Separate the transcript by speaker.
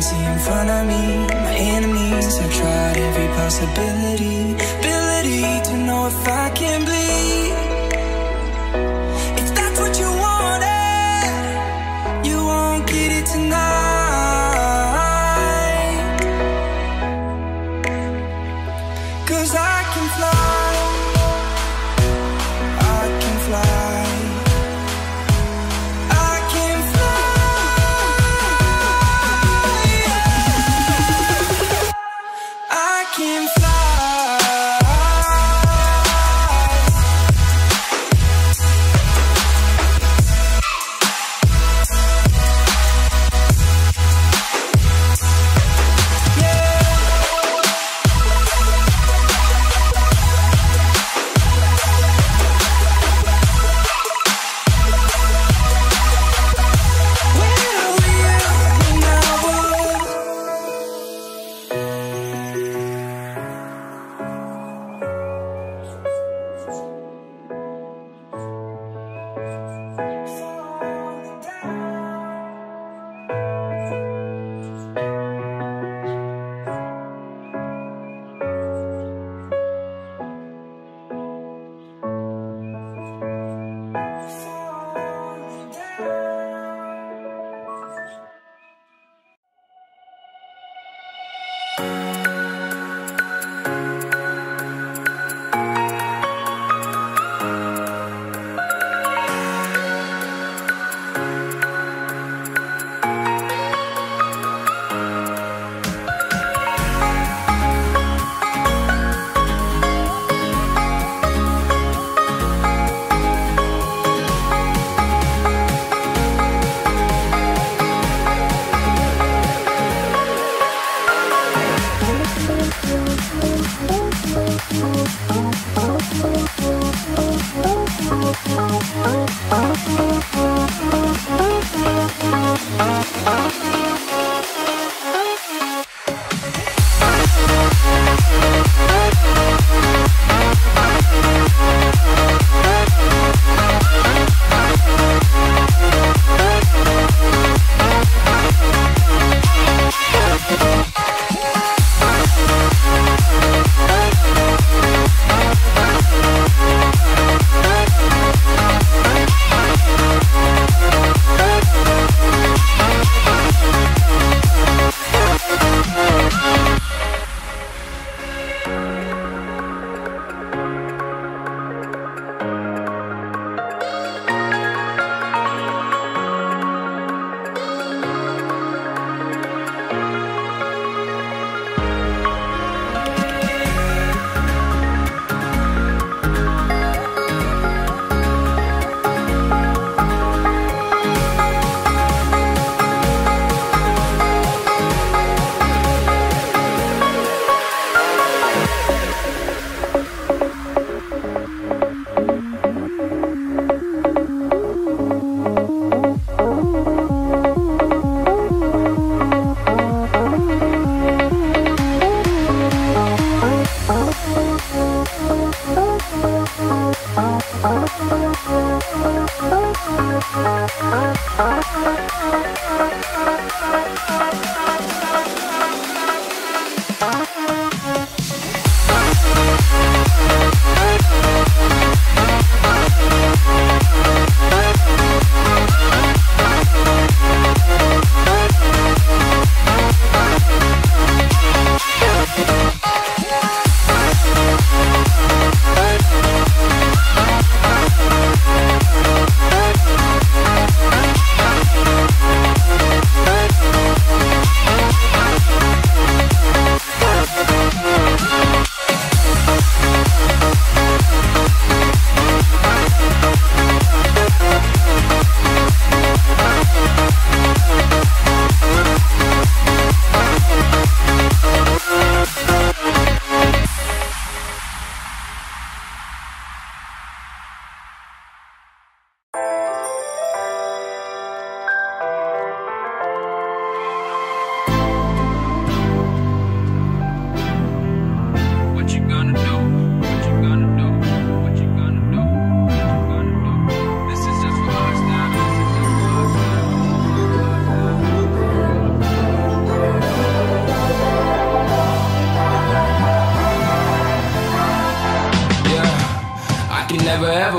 Speaker 1: see in front of me.
Speaker 2: My enemies have tried every possibility Ability to know if I can bleed.